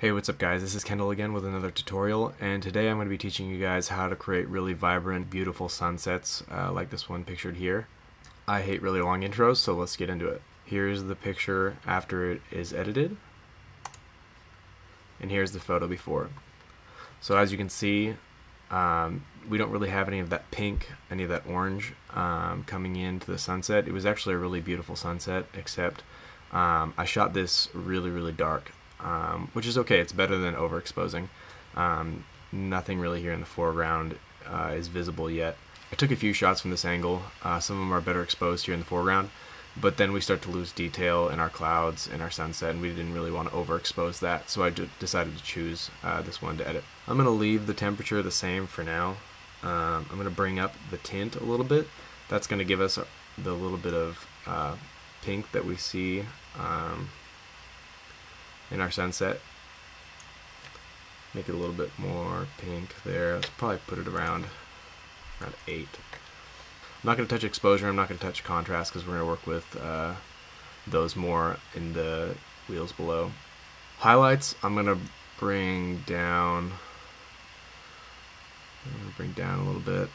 Hey, what's up guys? This is Kendall again with another tutorial, and today I'm going to be teaching you guys how to create really vibrant, beautiful sunsets uh, like this one pictured here. I hate really long intros, so let's get into it. Here's the picture after it is edited, and here's the photo before. So as you can see, um, we don't really have any of that pink, any of that orange um, coming into the sunset. It was actually a really beautiful sunset, except um, I shot this really, really dark um, which is okay. It's better than overexposing. Um, nothing really here in the foreground uh, is visible yet. I took a few shots from this angle. Uh, some of them are better exposed here in the foreground, but then we start to lose detail in our clouds and our sunset, and we didn't really want to overexpose that, so I decided to choose uh, this one to edit. I'm going to leave the temperature the same for now. Um, I'm going to bring up the tint a little bit. That's going to give us the little bit of uh, pink that we see um, in our sunset. Make it a little bit more pink there. Let's probably put it around around 8. I'm not going to touch exposure. I'm not going to touch contrast because we're going to work with uh, those more in the wheels below. Highlights, I'm going to bring down bring down a little bit.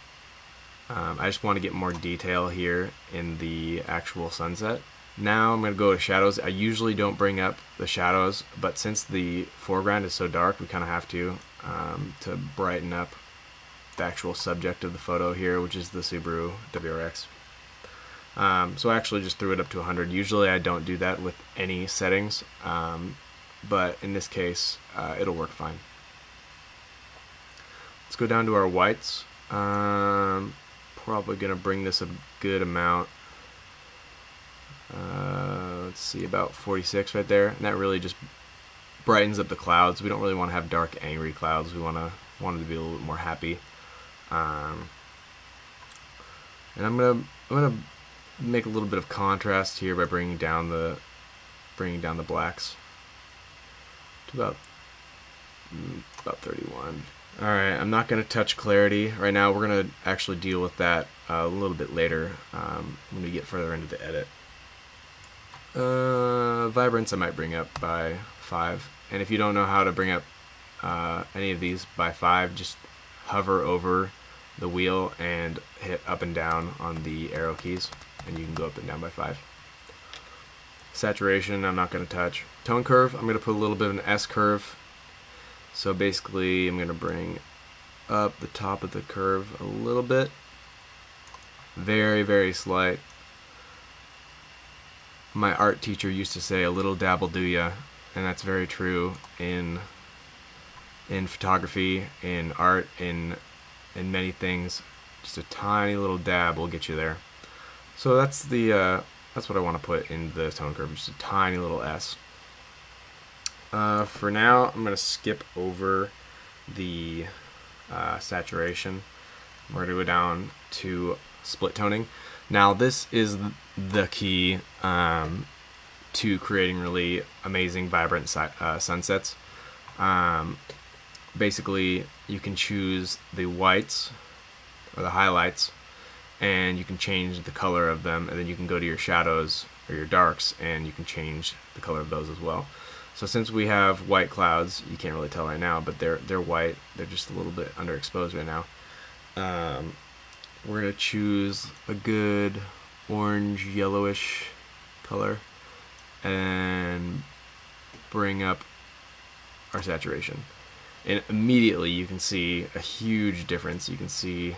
Um, I just want to get more detail here in the actual sunset. Now I'm going to go to shadows. I usually don't bring up the shadows, but since the foreground is so dark, we kind of have to um, to brighten up the actual subject of the photo here, which is the Subaru WRX. Um, so I actually just threw it up to 100. Usually I don't do that with any settings, um, but in this case, uh, it'll work fine. Let's go down to our whites. Um, probably going to bring this a good amount let's see, about 46 right there. And that really just brightens up the clouds. We don't really want to have dark, angry clouds. We want to want it to be a little bit more happy. Um, and I'm gonna I'm gonna make a little bit of contrast here by bringing down the bringing down the blacks to about mm, about 31. All right, I'm not to touch clarity right now. We're to actually deal with that uh, a little bit later um, when we get further into the edit. Uh, vibrance I might bring up by 5. And if you don't know how to bring up uh, any of these by 5, just hover over the wheel and hit up and down on the arrow keys and you can go up and down by 5. Saturation I'm not going to touch. Tone curve I'm going to put a little bit of an S curve. So basically I'm going to bring up the top of the curve a little bit. Very, very slight my art teacher used to say a little dabble do ya. And that's very true in in photography in art in in many things. Just a tiny little dab will get you there. So that's the uh, that's what I want to put in the tone curve just a tiny little S. Uh, for now I'm gonna skip over the uh, saturation. We're gonna go down to split toning now this is the key um, to creating really amazing, vibrant uh, sunsets. Um, basically, you can choose the whites or the highlights, and you can change the color of them, and then you can go to your shadows or your darks, and you can change the color of those as well. So since we have white clouds, you can't really tell right now, but they're they're white. They're just a little bit underexposed right now. Um, we're gonna choose a good orange yellowish color and bring up our saturation. And immediately you can see a huge difference. You can see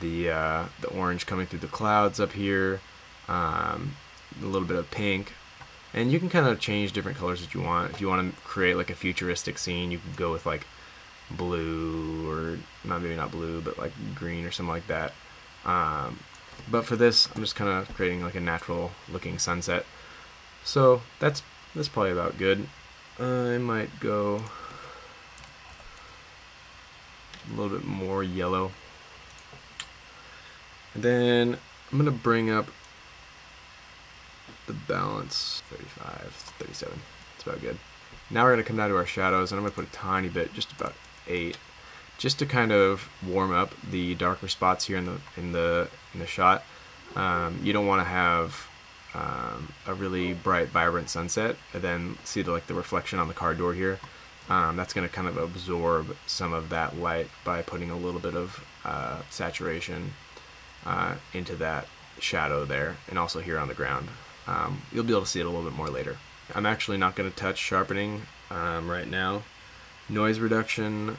the uh, the orange coming through the clouds up here um, a little bit of pink. And you can kind of change different colors that you want. If you want to create like a futuristic scene you can go with like blue or not maybe not blue but like green or something like that um, but for this, I'm just kind of creating like a natural looking sunset. So that's that's probably about good. I might go a little bit more yellow. And then I'm going to bring up the balance 35, 37. That's about good. Now we're going to come down to our shadows and I'm going to put a tiny bit, just about 8 just to kind of warm up the darker spots here in the in the in the shot. Um, you don't want to have um, a really bright, vibrant sunset, and then see the, like the reflection on the car door here. um, that's going to kind of absorb some of that light by putting a little bit of uh, saturation uh, into that shadow there and also here on the ground. Um, you'll be able to see it a little bit more later. I'm actually not going to touch sharpening um, right now. Noise reduction,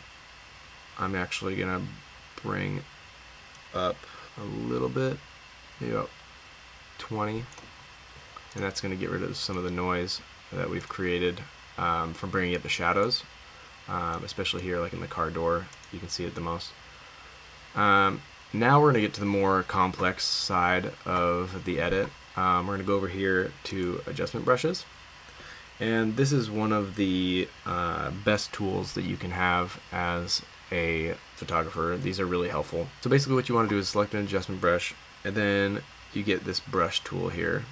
I'm actually going to bring up a little bit, maybe about 20, and that's going to get rid of some of the noise that we've created um, from bringing up the shadows, um, especially here like in the car door, you can see it the most. Um, now we're going to get to the more complex side of the edit. Um, we're going to go over here to adjustment brushes. And this is one of the uh, best tools that you can have as a photographer. These are really helpful. So basically what you want to do is select an adjustment brush and then you get this brush tool here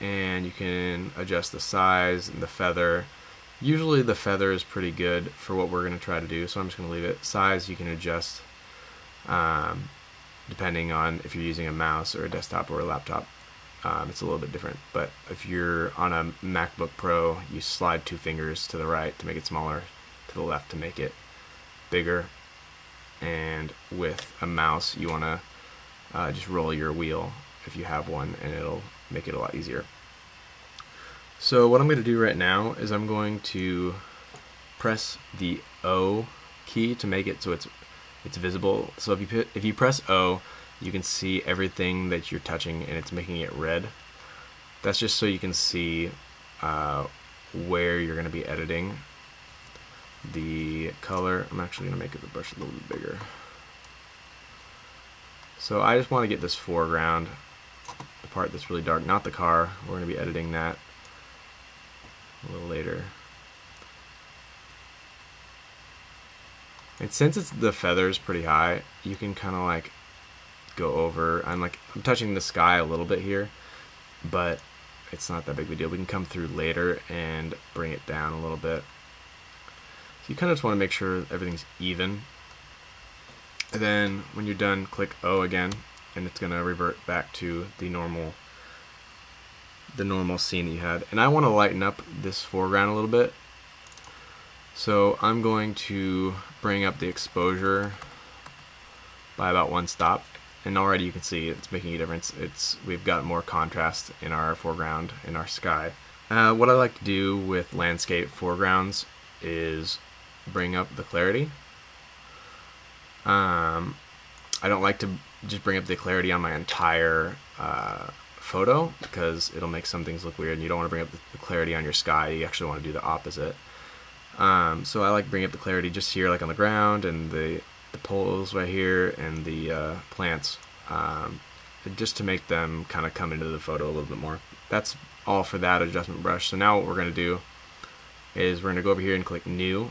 and you can adjust the size and the feather. Usually the feather is pretty good for what we're going to try to do so I'm just going to leave it. Size you can adjust um, depending on if you're using a mouse or a desktop or a laptop. Um, it's a little bit different, but if you're on a MacBook Pro, you slide two fingers to the right to make it smaller, to the left to make it bigger, and with a mouse, you want to uh, just roll your wheel if you have one, and it'll make it a lot easier. So what I'm going to do right now is I'm going to press the O key to make it so it's it's visible. So if you if you press O, you can see everything that you're touching and it's making it red. That's just so you can see uh, where you're going to be editing the color. I'm actually going to make the brush a little bit bigger. So I just want to get this foreground, the part that's really dark, not the car. We're going to be editing that a little later. And since it's the feathers pretty high, you can kind of like go over. I'm like I'm touching the sky a little bit here, but it's not that big of a deal. We can come through later and bring it down a little bit. You kind of just want to make sure everything's even. And then when you're done, click O again, and it's going to revert back to the normal the normal scene that you had. And I want to lighten up this foreground a little bit. So I'm going to bring up the exposure by about one stop and already you can see it's making a difference it's we've got more contrast in our foreground in our sky uh, what I like to do with landscape foregrounds is bring up the clarity um, I don't like to just bring up the clarity on my entire uh, photo because it'll make some things look weird and you don't want to bring up the clarity on your sky you actually want to do the opposite um, so I like bring up the clarity just here, like on the ground, and the, the poles right here, and the uh, plants, um, just to make them kind of come into the photo a little bit more. That's all for that adjustment brush. So now what we're going to do is we're going to go over here and click New,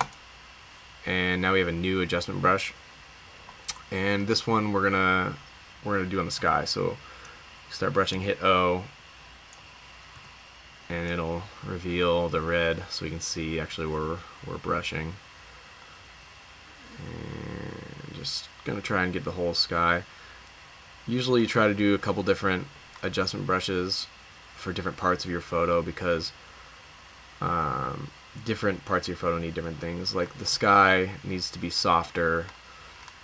and now we have a new adjustment brush. And this one we're gonna we're gonna do on the sky. So start brushing, hit O, and it'll reveal the red so we can see actually where we're, brushing. And just gonna try and get the whole sky. Usually you try to do a couple different adjustment brushes for different parts of your photo because um, different parts of your photo need different things. Like the sky needs to be softer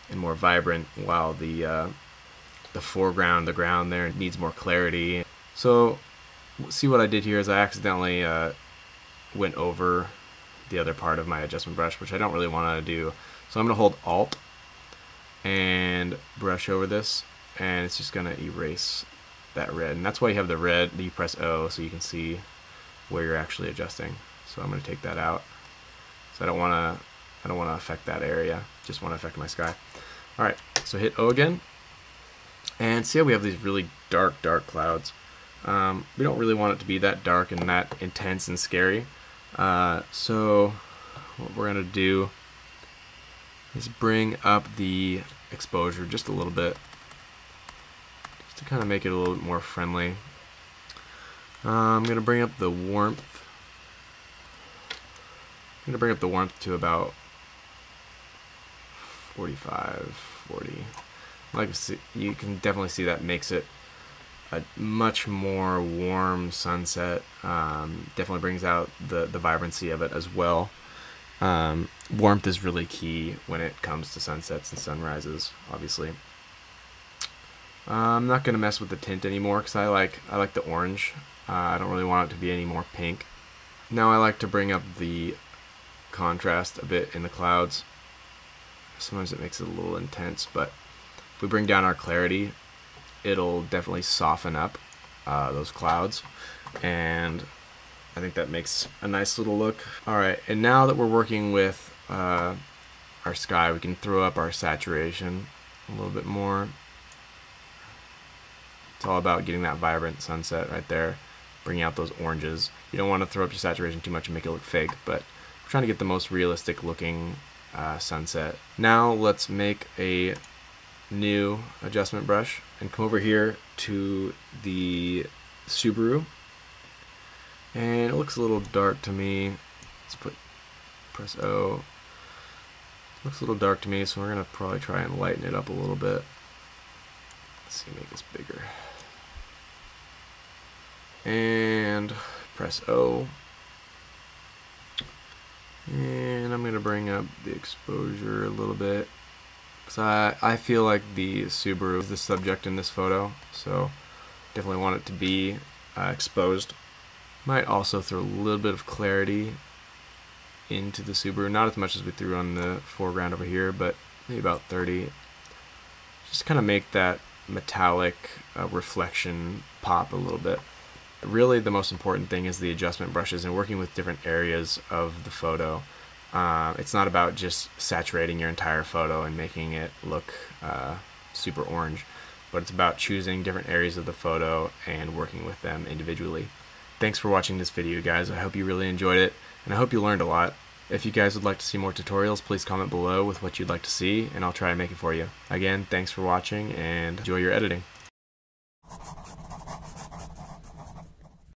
and more vibrant while the uh, the foreground, the ground there needs more clarity. So see what I did here is I accidentally uh, went over the other part of my adjustment brush, which I don't really want to do. So I'm going to hold Alt and brush over this, and it's just going to erase that red. And that's why you have the red, you press O so you can see where you're actually adjusting. So I'm going to take that out. So I don't want to I don't want to affect that area, just want to affect my sky. All right, so hit O again. And see how we have these really dark, dark clouds. Um, we don't really want it to be that dark and that intense and scary. Uh, so what we're going to do is bring up the exposure just a little bit just to kind of make it a little bit more friendly. Uh, I'm going to bring up the warmth. I'm going to bring up the warmth to about 45, 40. Like you can definitely see that makes it a much more warm sunset. Um, definitely brings out the, the vibrancy of it as well. Um, warmth is really key when it comes to sunsets and sunrises, obviously. Uh, I'm not gonna mess with the tint anymore because I like I like the orange. Uh, I don't really want it to be any more pink. Now I like to bring up the contrast a bit in the clouds. Sometimes it makes it a little intense, but if we bring down our clarity, it'll definitely soften up uh, those clouds. And I think that makes a nice little look. All right, and now that we're working with uh, our sky, we can throw up our saturation a little bit more. It's all about getting that vibrant sunset right there, bringing out those oranges. You don't want to throw up your saturation too much and make it look fake, but trying to get the most realistic looking uh, sunset. Now let's make a new adjustment brush and come over here to the Subaru. And it looks a little dark to me. Let's put press O. Looks a little dark to me, so we're gonna probably try and lighten it up a little bit. Let's see, make this bigger and press O. And I'm going to bring up the exposure a little bit because I, I feel like the Subaru is the subject in this photo, so definitely want it to be uh, exposed. Might also throw a little bit of clarity into the Subaru, not as much as we threw on the foreground over here, but maybe about 30. Just kind of make that metallic uh, reflection pop a little bit really the most important thing is the adjustment brushes and working with different areas of the photo. Uh, it's not about just saturating your entire photo and making it look uh, super orange, but it's about choosing different areas of the photo and working with them individually. Thanks for watching this video guys, I hope you really enjoyed it, and I hope you learned a lot. If you guys would like to see more tutorials, please comment below with what you'd like to see, and I'll try to make it for you. Again, thanks for watching, and enjoy your editing.